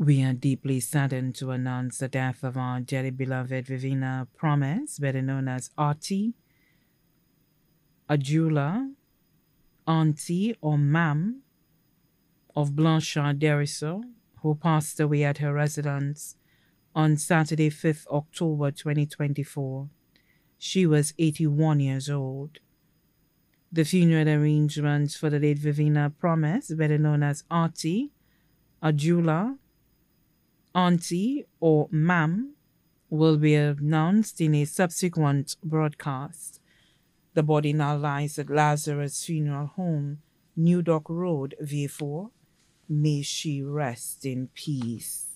We are deeply saddened to announce the death of our dearly beloved Vivina Promesse, better known as Auntie, Ajula, Auntie or Mam of Blanchard Deriso, who passed away at her residence on Saturday, 5th October 2024. She was 81 years old. The funeral arrangements for the late Vivina Promesse, better known as Auntie, Ajula, Auntie, or Mam, will be announced in a subsequent broadcast. The body now lies at Lazarus Funeral Home, New Dock Road, V4. May she rest in peace.